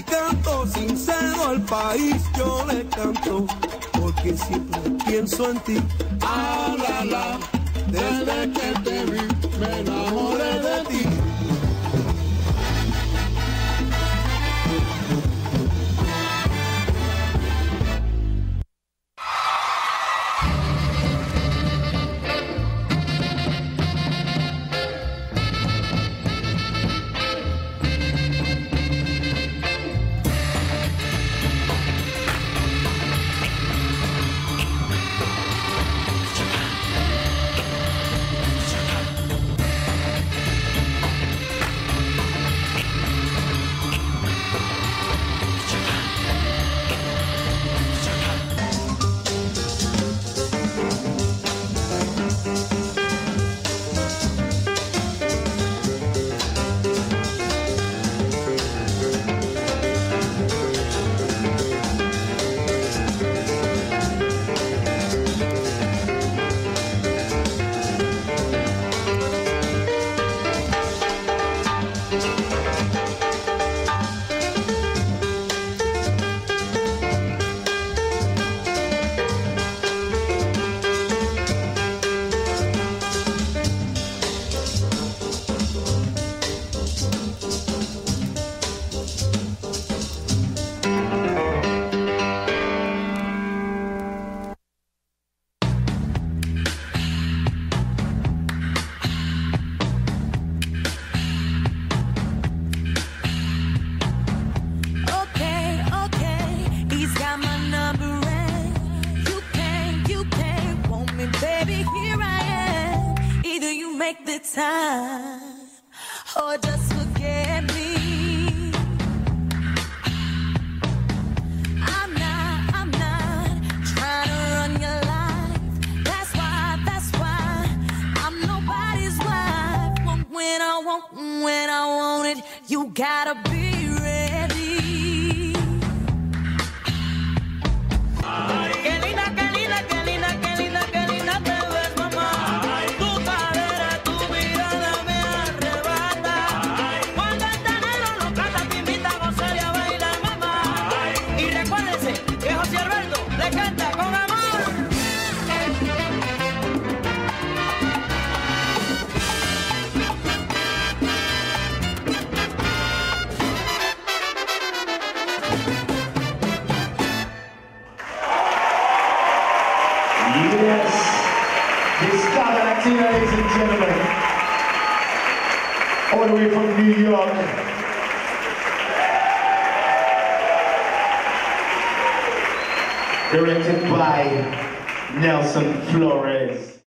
y canto sincero al país, yo le canto, porque siempre pienso en ti. Ah, la, la, desde que te vi me enamoré. Baby. Here I am. Either you make the time or just forget me. I'm not, I'm not trying to run your life. That's why, that's why I'm nobody's wife. When I want, when I want it, you gotta be Yes, Tabernacle, ladies and gentlemen, all the way from New York. Directed by Nelson Flores.